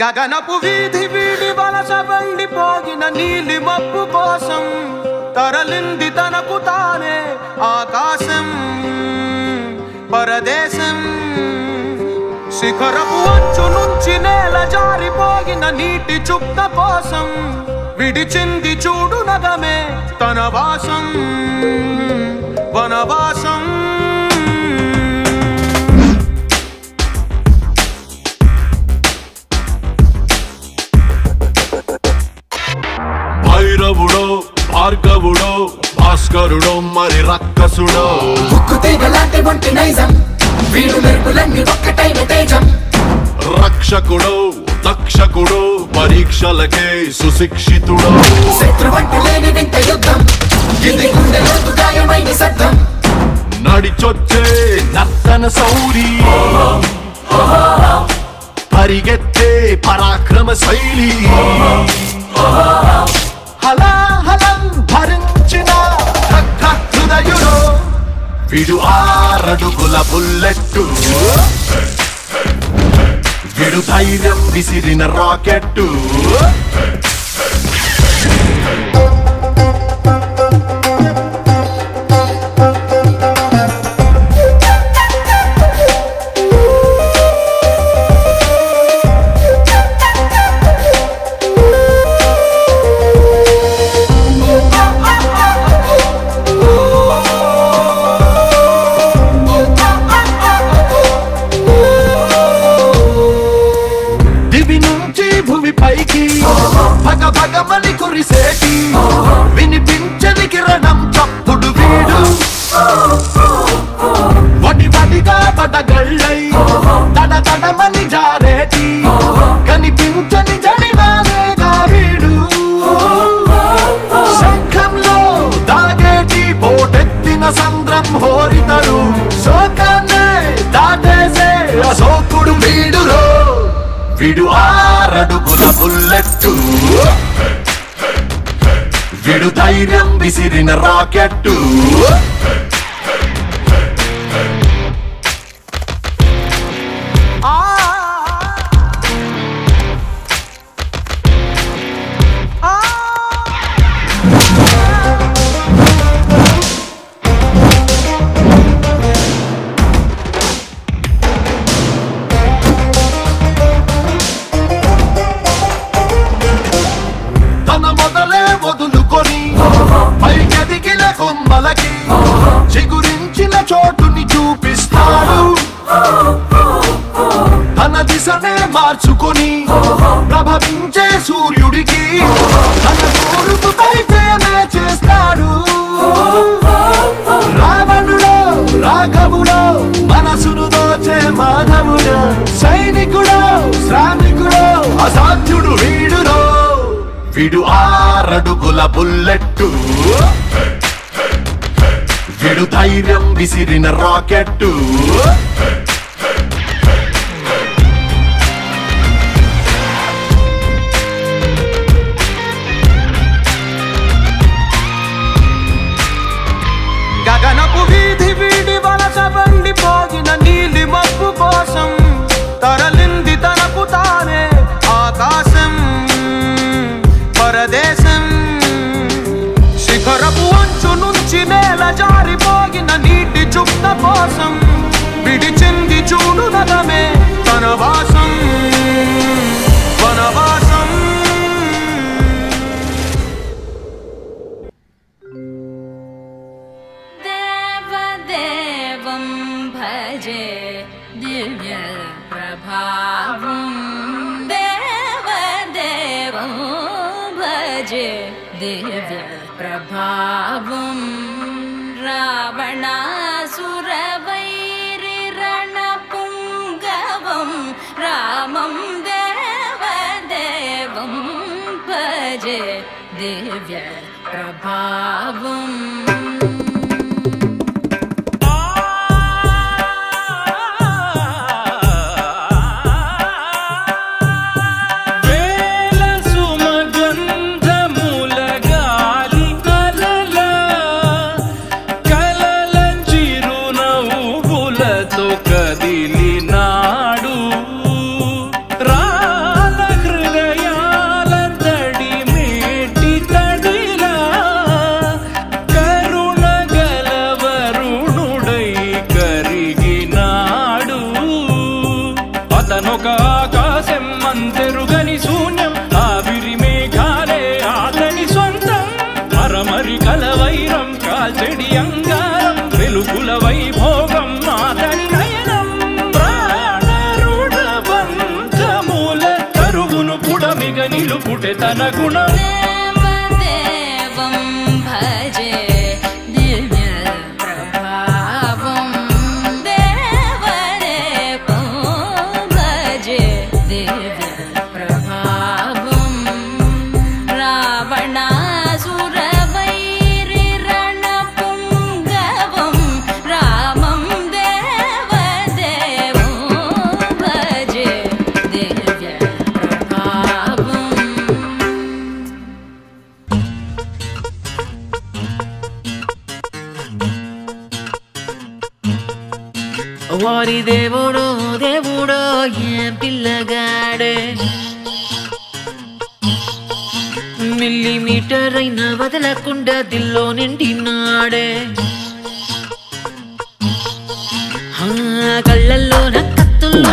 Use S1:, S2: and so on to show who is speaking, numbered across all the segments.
S1: గగనపు వీధి వీడి వలస బండిపోగిన నీలి మప్పు కోసం తరలింది తనకు తానే ఆకాశం పరదేశం. శిఖరపు అంచు నుంచి నేల జారిపోగిన నీటి చుక్క కోసం విడిచింది చూడు నగమే తన వాసం వనవాసం.
S2: భాస్కరుడో మరి రక్కసుడో.
S3: ముక్కు తీగలాంటి ఒంటి నైజం వీడు మెరుపులన్నీ ఒక్కటైన తేజం
S2: రక్షకుడో దక్షకుడో పరీక్షలకే సుశిక్షితుడో.
S3: శత్రువంటి లేని వింత యుద్ధం ఇది గుండెలోతు గాయమైన శబ్దం.
S2: నడిచొచ్చే నర్తన సౌరి పరిగెత్తే పరాక్రమ శైలి. హలాహలం భరించిన ఖడ్గ హృదయుడు. విడు ఆరడుగుల బుల్లెట్టు. విడు ధైర్యం విసిరిన రాకెట్టు. వినిపించని కిరణం చప్పుడు వీడు వడి వడిగా పడగళ్ళై తడ తడమని జారేటి కనిపించని జడివానేగా వీడు శంఖంలో దాగేటి పోటెత్తిన సంద్రం హోరితడు శోకాన్నే దాటేసే అశోకుడు వీడులో విడు ఆరడుగుల పుల్ల విడు ధైర్యం విసిరిన విడు ఆరడుగుల బుల్లెట్టు. విడు ధైర్యం విసిరిన రాకెట్టు.
S1: శిఖరపు అంచు నుంచి నేల జారిపోగిన నీటి చుక్క కోసం విడిచింది చూడు నగమే తన వాసం.
S4: दिव्यप्रभावं रावणासुरवैरिरणपुङ्गवं रामं देवदेवं भजे दिव्यप्रभावम्
S5: నిలుపుటే తన
S6: గుణమే. లేకుండా దిల్లో నిండినాడే.
S7: కళ్ళల్లో నా కత్తుల్లో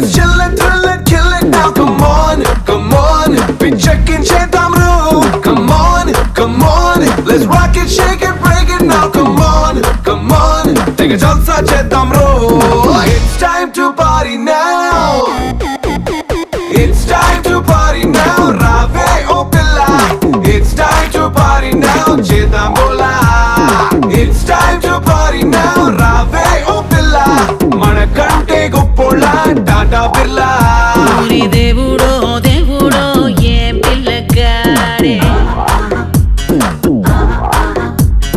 S7: Let's chill it, Just it, kill it now. Come on, come on. Be checkin' shit I'm. Come on, come on. Let's rock it, shake it, break it now. Come on, come on. Take a jalsa, check I'm. పిల్ల.
S6: దేవుడో దేవుడో ఏ పిల్లగాడే?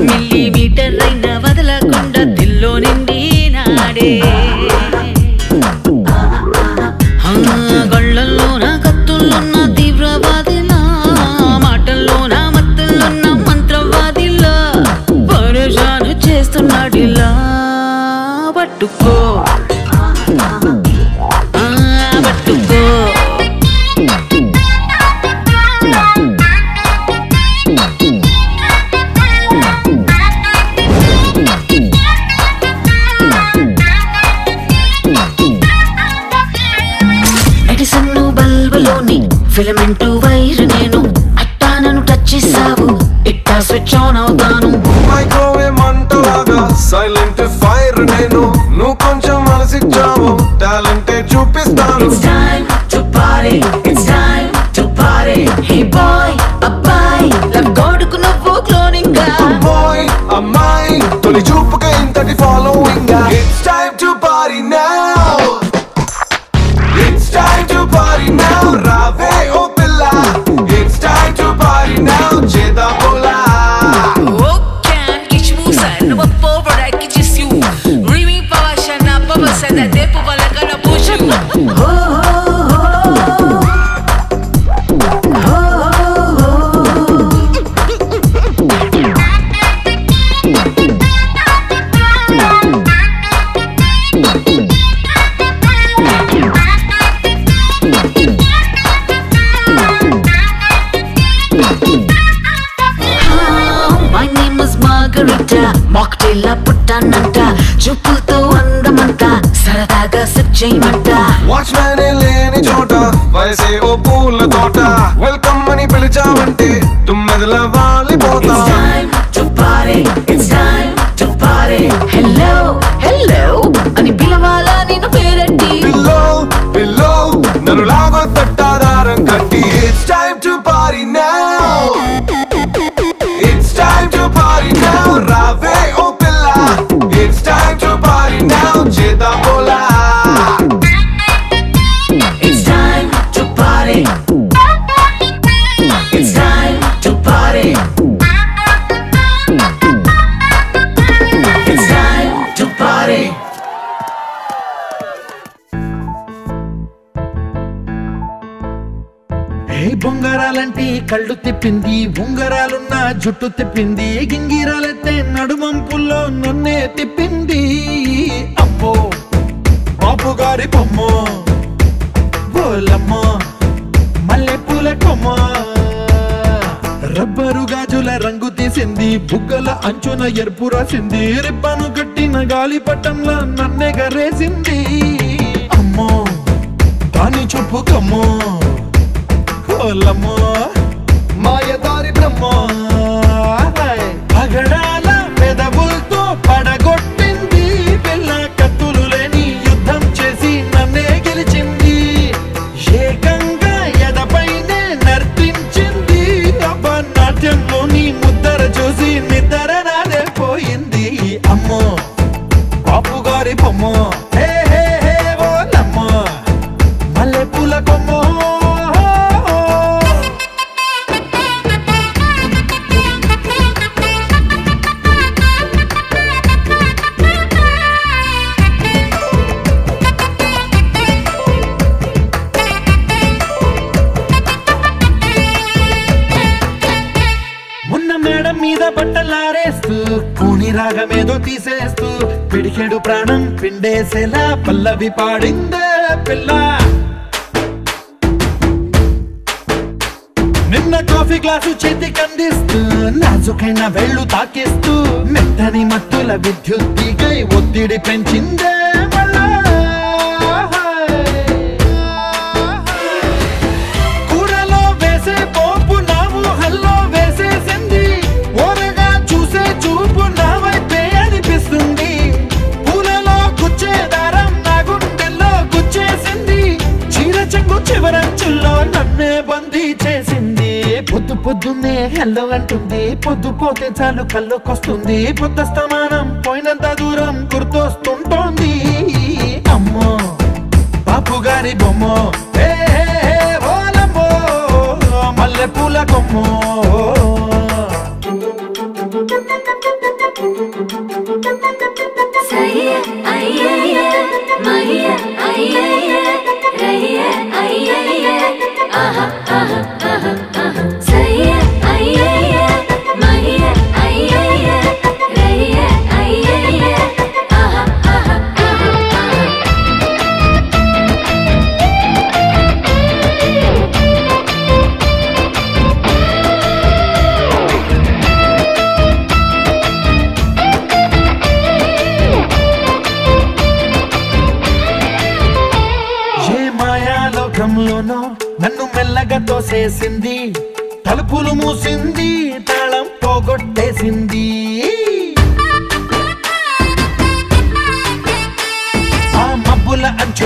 S6: Millimetre వదలకుండా దిల్లో నిండి నాడే. గొళ్ళల్లోన కత్తుల్లోన తీవ్రవాదిలా మాటల్లోన మత్తుల్లోన మంత్రవాదిలా పరేషాను చేస్తున్నాడిలా పట్టుకో.
S8: జుట్టు తిప్పింది గింగిరాలెత్తే నడుమంపుల్లో నన్నే తిప్పింది. అమ్మో బాపు గారి బొమ్మ బోలమ్మ మల్లె పూల కొమ్మ. రబ్బరు గాజుల రంగు తీసింది బుగ్గల అంచున ఎరుపు రాసింది. రిబ్బను కట్టిన గాలి పట్టంలో నన్నే గరేసింది. అమ్మో దాని చూపు కమ్మో ఓలమ్మో మాయదారి బ్రహ్మ. झगड़ा మీద బట్టలారేస్తూ కూని రాగమేదో తీసేస్తూ పిడికెడు ప్రాణం పిండేసేలా పల్లవి పాడిందే పిల్ల. నిన్న కాఫీ గ్లాసు చేతి కందిస్తూ నాజుకైన వెళ్ళు తాకిస్తూ మెత్తని మత్తుల విద్యుత్ తీగై ఒత్తిడి పెంచిందే చేసింది. పొద్దు పొద్దున్నే హెల్లో అంటుంది. పొద్దు పోతే చాలు కళ్ళొకొస్తుంది పొద్దస్తమానం పోయినంత దూరం గుర్తొస్తుంటోంది.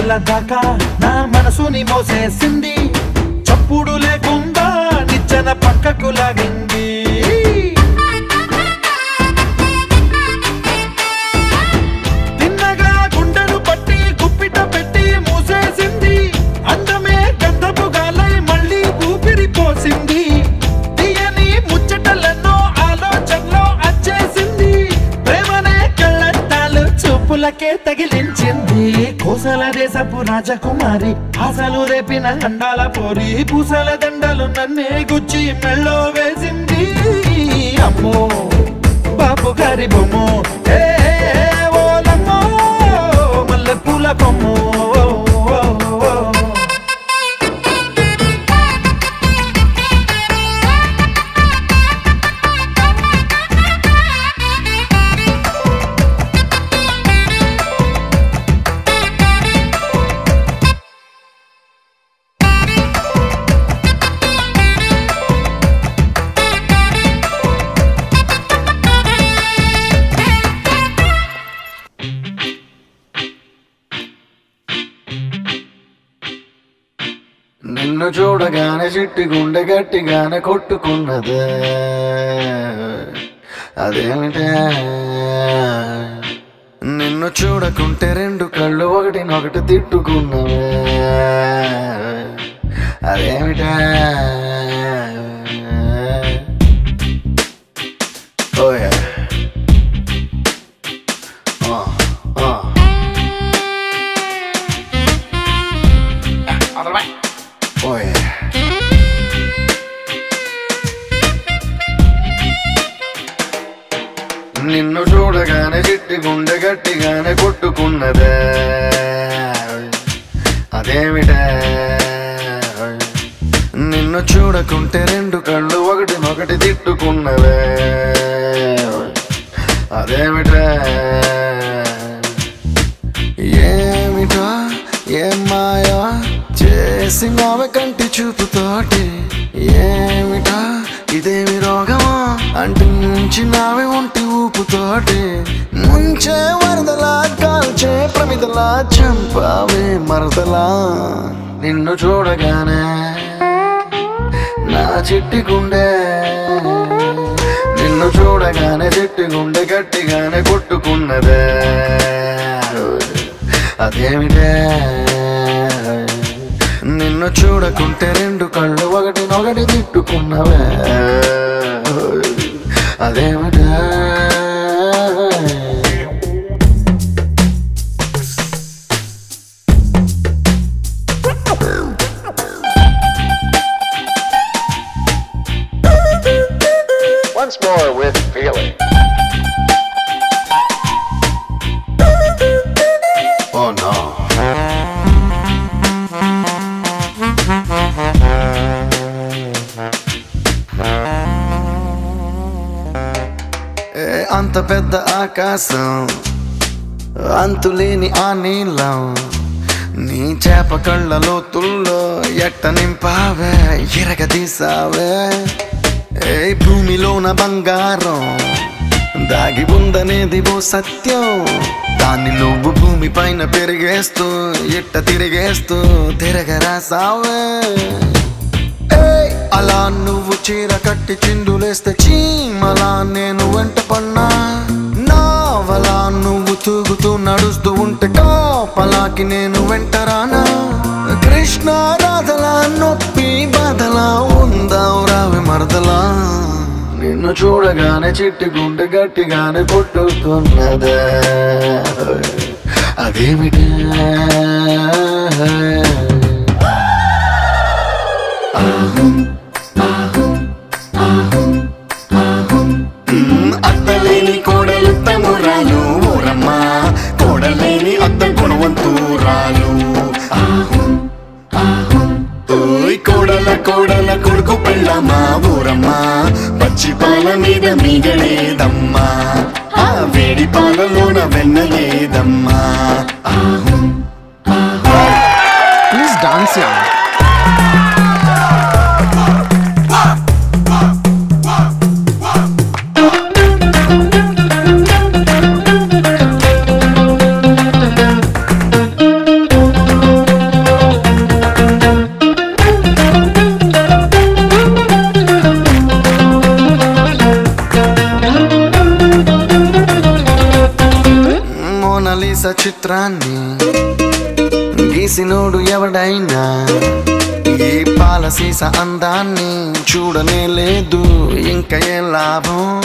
S8: వేల దాకా నా మనసుని మోసేసింది. చప్పుడు లేకుండా నిచ్చెన పక్కకు లాగింది. చూపులకే తగిలించింది. కోసల దేశపు రాజకుమారి ఆశలు రేపిన అండాల పోరి పూసల దండలు నన్నే గుచ్చి మెళ్ళో వేసింది. అమ్మో బాపు గారి బొమ్మ. ఏ ఓలమ్మో మల్లె పూల
S9: బొమ్మో చూడగానే చిట్టి గుండె గట్టిగానే కొట్టుకున్నదే అదేమిటే నిన్ను చూడకుంటే రెండు కళ్ళు ఒకటినొకటి తిట్టుకున్నవే అదేమిటే చిట్టి గుండె నిన్ను చూడగానే చెట్టు గుండె గట్టిగానే కొట్టుకున్నదే. అదేమిటే? నిన్ను చూడకుంటే రెండు కళ్ళు ఒకటినొకటి తిట్టుకున్నవే. అదేమిటే? పెద్ద ఆకాశం అంతులేని ఆ నీలం. నీ చేప కళ్ళ లోతుల్లో ఎట్ట నింపావే ఎరగదీసావే ఏ భూమిలోన బంగారం దాగి ఉందనేది ఓ సత్యం. దాన్ని నువ్వు భూమి పైన పెరిగేస్తూ ఇట్ట తిరిగేస్తూ తిరగరాసావే. అలా నువ్వు చీర కట్టి చిందులేస్తే చీమలా నేను వెంట పన్నా. నావలా నువ్వు తూగుతూ నడుస్తూ ఉంటే కాపలాకి నేను వెంటరానా కృష్ణ రాధలా నొప్పి బాధలా ఉందావు రావి మరదలా. నిన్ను చూడగానే చిట్టి గుండె గట్టిగానే కొట్టుకున్నదే అదేమిటే? కోడల కోడల కొడుకు పెళ్ళమ్మా ఊరమ్మా. పచ్చి పాల మీద మీగలేదమ్మా. ఆ వేడి పాలలోన వెన్నలేదమ్మా. ఆహు. చిత్రాన్ని గీసినోడు ఎవడైనా ఈ పాల సీస అందాన్ని చూడనే లేదు ఇంకా ఏ లాభం?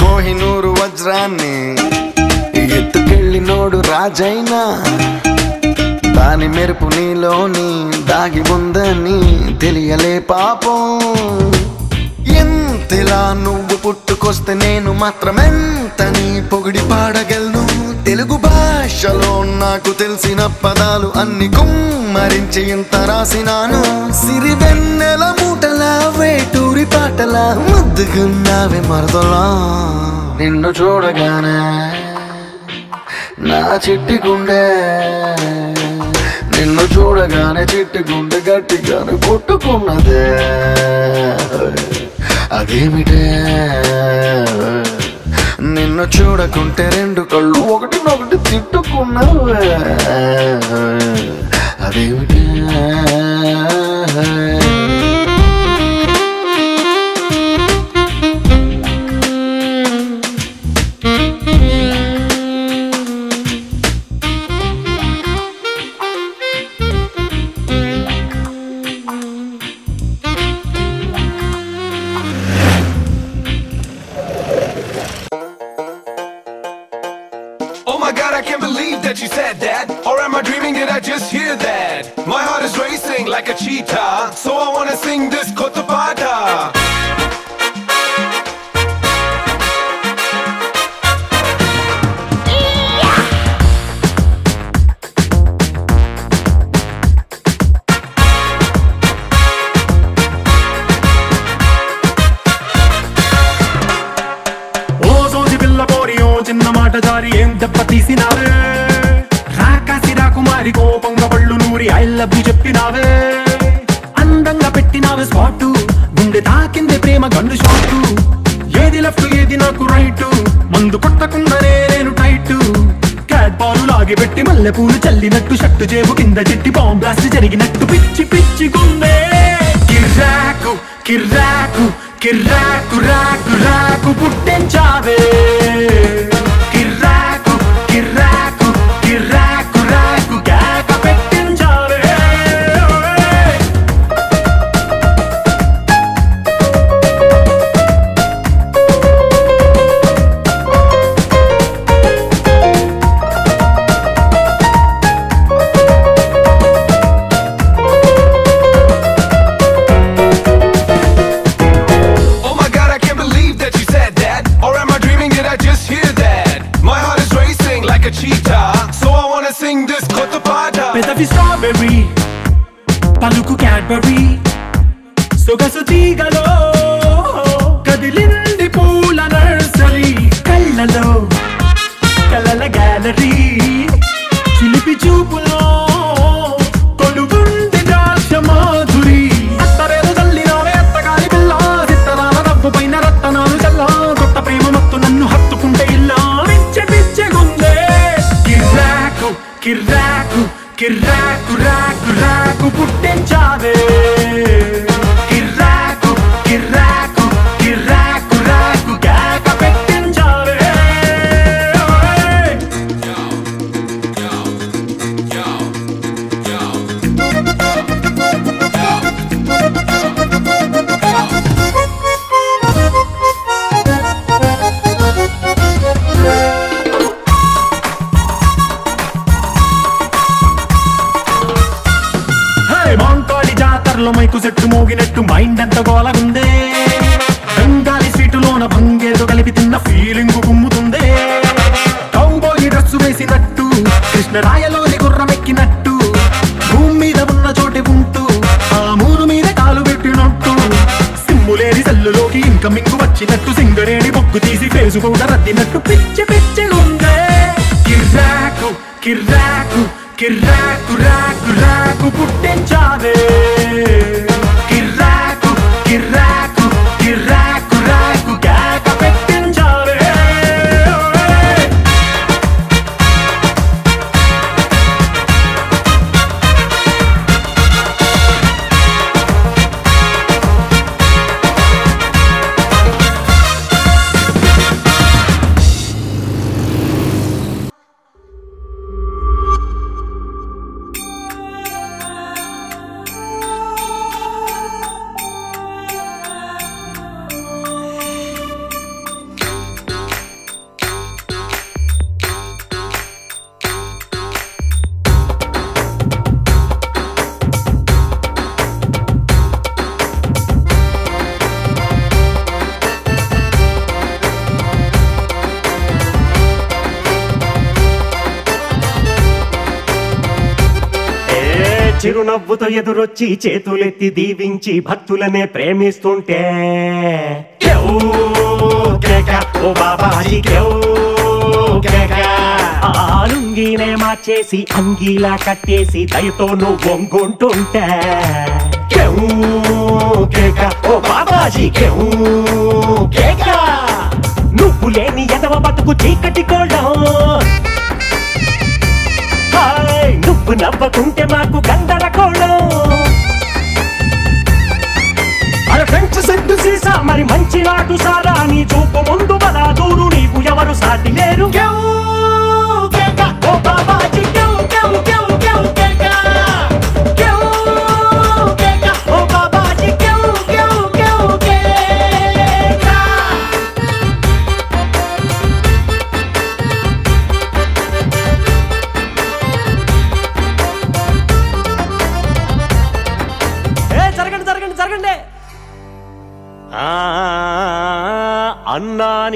S9: కోహినూరు వజ్రాన్ని ఎత్తుకెళ్ళినోడు రాజైనా దాని మెరుపు నీలోని దాగి ఉందని తెలియలే పాపం. ఎంతలా నువ్వు పుట్టుకొస్తే నేను మాత్రమెంతని పొగిడి పాడగలను? తెలుగు భాషలో నాకు తెలిసిన పదాలు అన్ని కుమ్మరించి ఇంత రాసినాను. సిరి వెన్నెల మూటలా వేటూరి పాటలా ముద్దుగున్నావే మరదలా. నిన్ను చూడగానే నా చిట్టి గుండె నిన్ను చూడగానే చిట్టి గుండె గట్టిగాను కొట్టుకున్నదే. అదేమిటే? నిన్ను చూడకుంటే రెండు కళ్ళు ఒకటి ఒకటినొకటి తిట్టుకున్నావే. అదేమిటే?
S7: చిన్న మాట జారి ఏం దెబ్బ తీసినావే? రాకాసి రాకుమారి కోపంగా పళ్ళు
S10: నూరి ఐ లవ్ చెప్పినావే? అందంగా పెట్టినావే స్వాటు గుండె తాకిందే ప్రేమ గండు షాటు. ఏది లెఫ్ట్ ఏది నాకు రైట్ మందు కొట్టకుండానే నేను టైట్. క్యాట్ పాలు లాగి పెట్టి మల్లె పూలు చల్లినట్టు షట్టు చేపు కింద చెట్టి బాంబ్ బ్లాస్ట్ జరిగినట్టు. పిచ్చి పిచ్చి గుండే. కిర్రాకు కిర్రాకు కిర్రాకు రాకు రాకు పుట్టించావే.
S11: చిరునవ్వుతో ఎదురొచ్చి చేతులెత్తి దీవించి భక్తులనే ప్రేమిస్తుంటే. కేవ్ ఓ బాబాజీ కేవ్ మార్చేసి అంగీలా కట్టేసి దయతో నువ్వు వంగుంటుంటే ఓ బాబాజీ నువ్వు లేని ఎదవ బతుకు చీకటి కోళ్ళం. నువ్వు నవ్వకుంటే మాకు గందరగోళం అరే ఫ్రెంచ్ సెంటు సీసా మరి మంచి నాటు సారా? నీ చూపు ముందు బలా దూరు నీకు ఎవరు సాటి లేరు?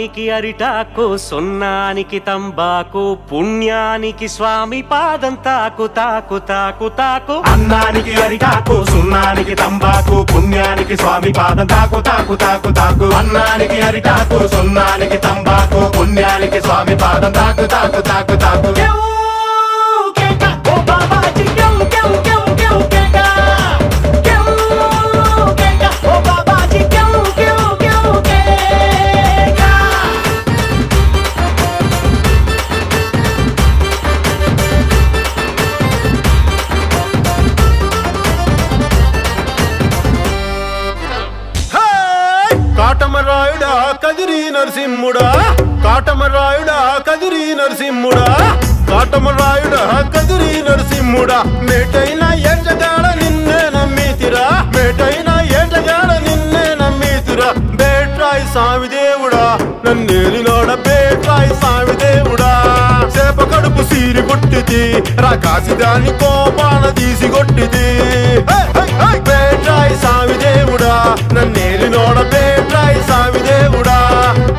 S11: అన్నానికి అరిటాకు సున్నానికి తంబాకు పుణ్యానికి స్వామి పాదం తాకు తాకు తాకు తాకు.
S12: అన్నానికి అరిటాకు సున్నానికి తంబాకు పుణ్యానికి స్వామి పాదం తాకు తాకు తాకు తాకు. అన్నానికి అరిటాకు సున్నానికి తంబాకు పుణ్యానికి స్వామి పాదం తాకు తాకు తాకు తాకు.
S2: కదిరి నరసింహుడా కాటమరాయుడా కదిరి నరసింహుడా కాటమరాయుడా కదిరి నరసింహుడా మేటైన ఏటగాడ నిన్నే నమ్మితిరా మేటైన ఏటగాడ నిన్నే బేట్రాయి స్వామి దేవుడా నన్నేలినోడ బేట్రాయి స్వామి దేవుడా. చేప కడుపు సీరి కొట్టిది రాకాసి దాన్ని కోపాన తీసి కొట్టిది. బేట్రాయి స్వామి దేవుడా నన్నేలినోడ బేట్రాయి స్వామి దేవుడా.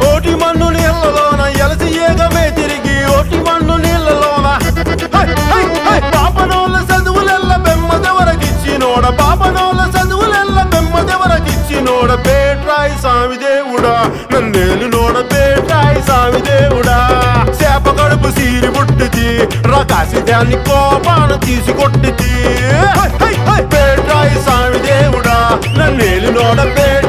S2: ఓటి మన్ను నీళ్ళలోన ఎలసి ఏగమే తిరిగి ఓటి మన్ను నీళ్ళలోన. హై, హై, హై! పాపనోళ్ళ చదువులెల్ల బెమ్మదెవరకిచ్చినోడ పాపనోళ్ళ చదువులెల్ల బెమ్మదెవరకిచ్చినోడ బేట్రాయి స్వామి దేవుడా నన్నేలినోడ బేట్రాయి స్వామి దేవుడా చేప కడుపు సీరి పుట్టిది రకాసి దాన్ని కోపాన తీసి కొట్టిది! బేట్రాయి స్వామి దేవుడా బేట్రాయి స్వామి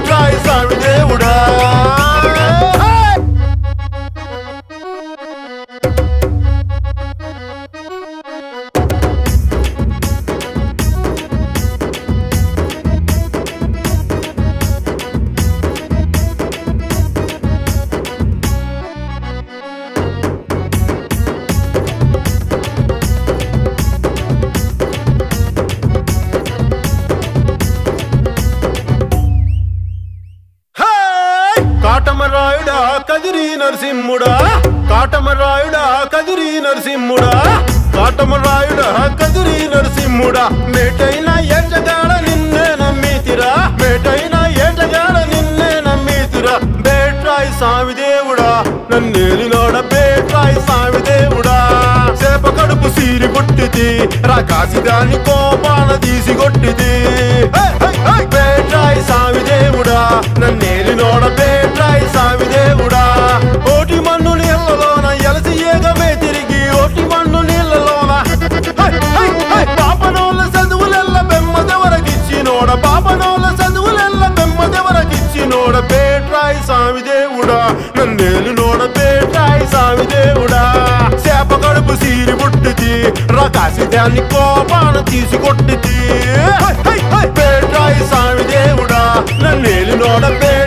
S2: నరసింహుడా మేటైన ఏటగాడ నిన్నే నమ్మితిరా. మేటైన ఏటగాడ నిన్నే నమ్మితిరా. బేట్రాయి స్వామి దేవుడా నన్నేలినోడ బేట్రాయి స్వామి దేవుడా చేప కడుపు సీరి కొట్టిది. రాకాసి దాని కోపాన తీసి కొట్టిది. హే, హే, హే! బేట్రాయి స్వామి దేవుడా నన్నేలినోడ బేట్రాయి స్వామి దేవుడా స్వామి దేవుడా? చేప కడుపు సీరి పుట్టిది. రకాసి దాన్ని కోపాన తీసి కొట్టిది. పేట్రాయి స్వామి దేవుడా? నన్నేలి నోడ పే